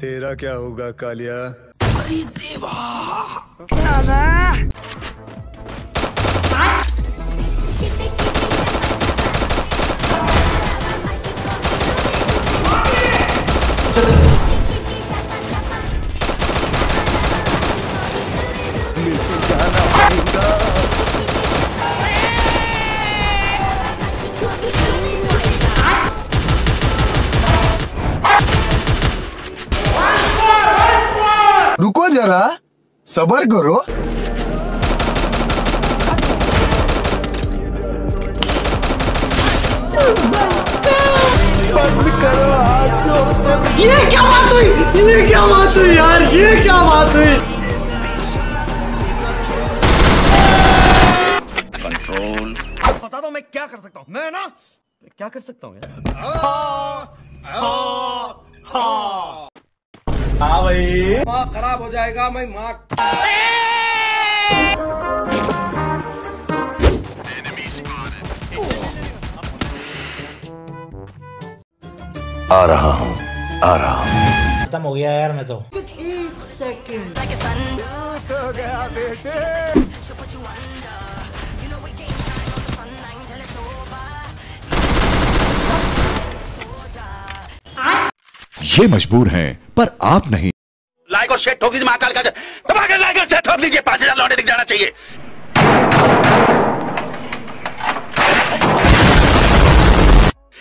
तेरा क्या होगा कालिया? रुको जरा सबर करो। ये क्या बात हुई? ये क्या बात हुई यार? ये क्या बात हुई? कंट्रोल बता दो मैं क्या कर सकता हूँ? मैं ना क्या कर सकता हूँ यार? भाई खराब हो जाएगा मैं माँ आ रहा हूँ आ रहा हूँ। खत्म हो गया यार मैं तो। ये मजबूर हैं पर आप नहीं। और शेठ ठोक महाकाल का। दबा के लाइक और ठोक दीजिए, पाँच हज़ार लौटे दिख जाना चाहिए।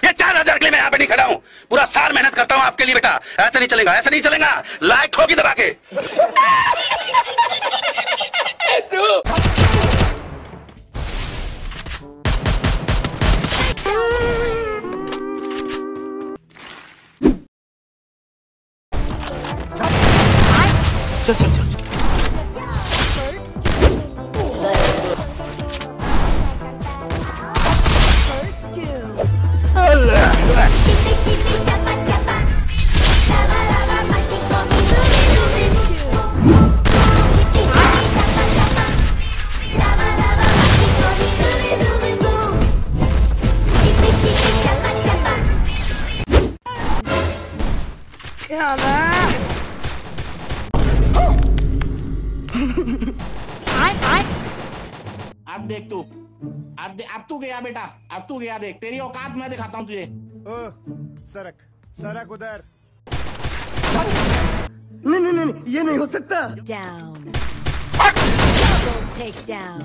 ये चार हज़ार के लिए मैं यहाँ पे नहीं खड़ा हूँ। पूरा साल मेहनत करता हूँ आपके लिए बेटा। ऐसा नहीं चलेगा, ऐसा नहीं चलेगा। लाइक ठोकी दबा के। 这这这这。Come on! अब देख तू। अब दे, अब तू गया बेटा अब तू गया देख। तेरी औकात मैं दिखाता हूँ तुझे। ओ, सरक सरक उधर। नहीं नहीं नहीं ये नहीं हो सकता। Down. Double takedown.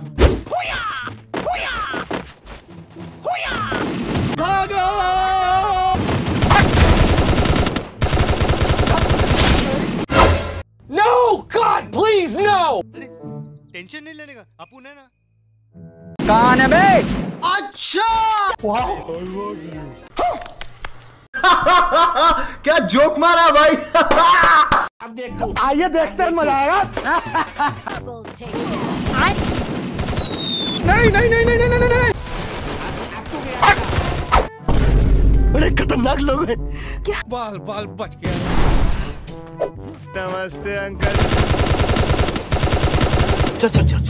No God please no! Tension नहीं लेने का अपू है ना? क्या जोक मारा भाई। अब देख। आइए देखते हैं मज़ा आएगा नहीं नहीं नहीं नहीं नहीं नहीं। बड़े खतरनाक लोग हैं। क्या? बाल बाल बच गया नमस्ते अंकल चल चल चल।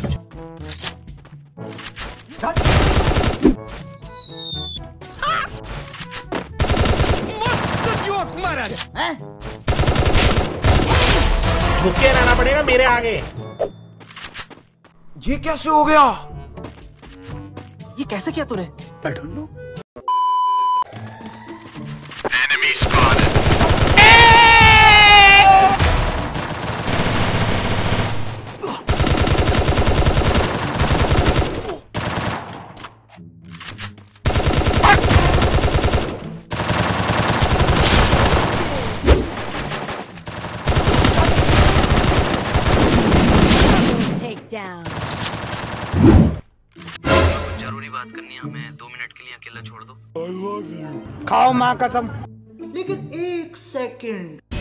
मारा झुके रहना पड़ेगा मेरे आगे। ये कैसे हो गया? ये कैसे किया तूने? I don't know Takedown. ज़रूरी बात करनी है हमें दो मिनट के लिए अकेला छोड़ दो। खाओ माँ कसम। लेकिन एक सेकंड।